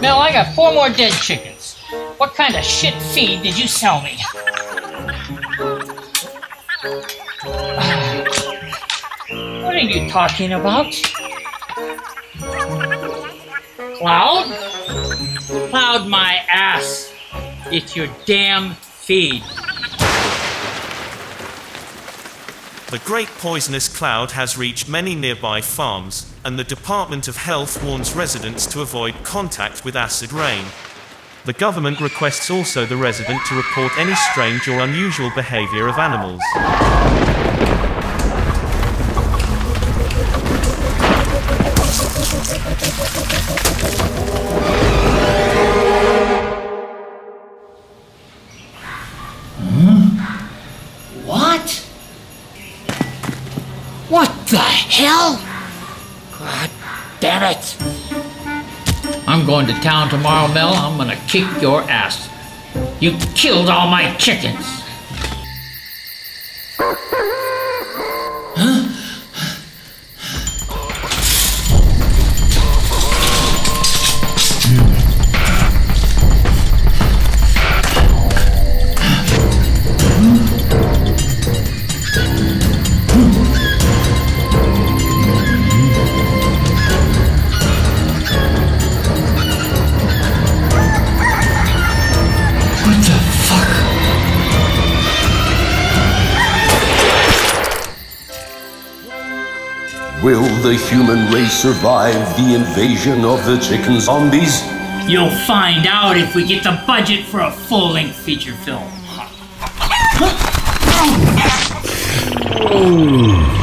Mel, I got four more dead chickens. What kind of shit feed did you sell me? What are you talking about? Cloud? Cloud my ass. It's your damn feed. The great poisonous cloud has reached many nearby farms, and the Department of Health warns residents to avoid contact with acid rain. The government requests also the resident to report any strange or unusual behavior of animals. What? What the hell? God damn it. I'm going to town tomorrow, Mel. I'm gonna kick your ass. You killed all my chickens. What Will the human race survive the invasion of the chicken zombies? You'll find out if we get the budget for a full length feature film. Oh.